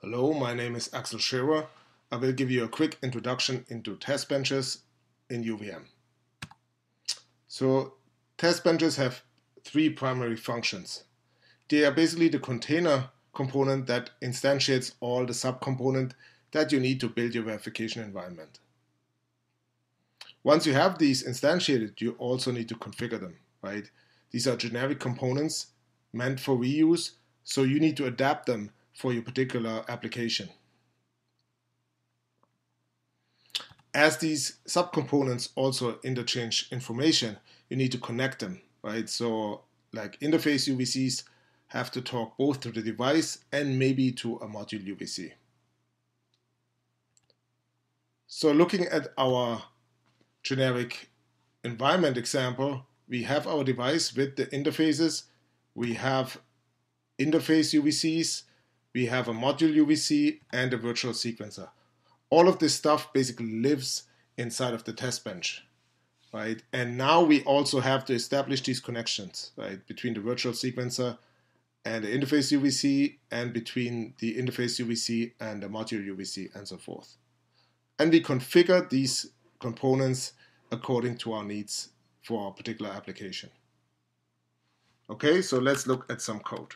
Hello, my name is Axel Scherer. I will give you a quick introduction into test benches in UVM. So test benches have three primary functions. They are basically the container component that instantiates all the subcomponent that you need to build your verification environment. Once you have these instantiated, you also need to configure them, right? These are generic components meant for reuse, so you need to adapt them for your particular application. As these subcomponents also interchange information, you need to connect them, right? So like interface UVCs have to talk both to the device and maybe to a module UVC. So looking at our generic environment example, we have our device with the interfaces, we have interface UVCs, we have a module UVC and a virtual sequencer. All of this stuff basically lives inside of the test bench, right? And now we also have to establish these connections, right, between the virtual sequencer and the interface UVC and between the interface UVC and the module UVC and so forth. And we configure these components according to our needs for our particular application. Okay, so let's look at some code.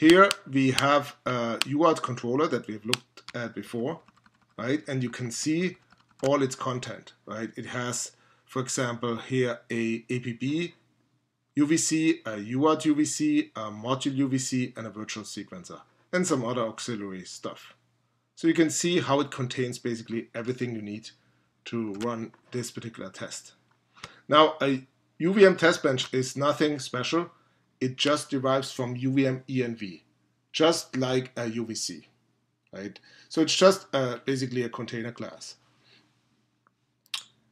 Here we have a UART controller that we've looked at before, right? And you can see all its content, right? It has, for example, here a APB UVC, a UART UVC, a module UVC, and a virtual sequencer, and some other auxiliary stuff. So you can see how it contains basically everything you need to run this particular test. Now, a UVM test bench is nothing special. It just derives from UVM env, just like a UVC, right? So it's just uh, basically a container class.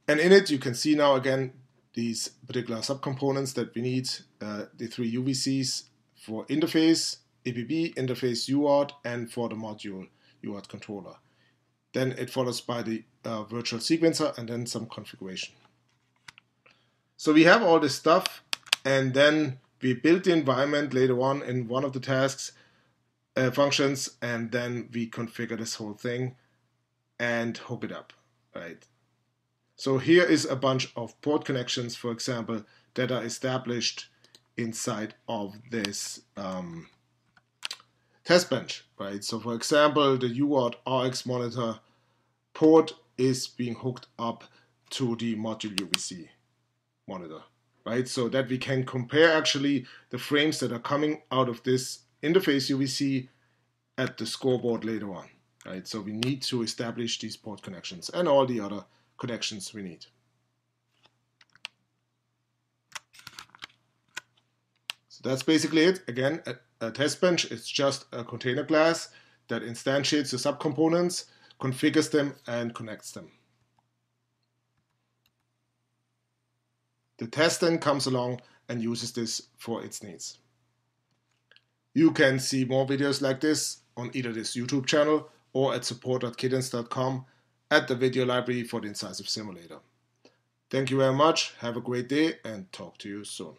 And in it, you can see now again these particular subcomponents that we need, uh, the three UVCs for interface, APB, interface UART, and for the module UART controller. Then it follows by the uh, virtual sequencer and then some configuration. So we have all this stuff and then we build the environment later on in one of the tasks uh, functions and then we configure this whole thing and hook it up, right? So here is a bunch of port connections, for example, that are established inside of this um, test bench, right? So for example, the UART RX monitor port is being hooked up to the module UVC monitor, right? So that we can compare actually the frames that are coming out of this interface UVC at the scoreboard later on, right? So we need to establish these port connections and all the other connections we need. So that's basically it. Again, a, a test bench is just a container class that instantiates the subcomponents, configures them, and connects them. The test then comes along and uses this for its needs. You can see more videos like this on either this YouTube channel or at support.cadence.com at the video library for the Incisive Simulator. Thank you very much, have a great day, and talk to you soon.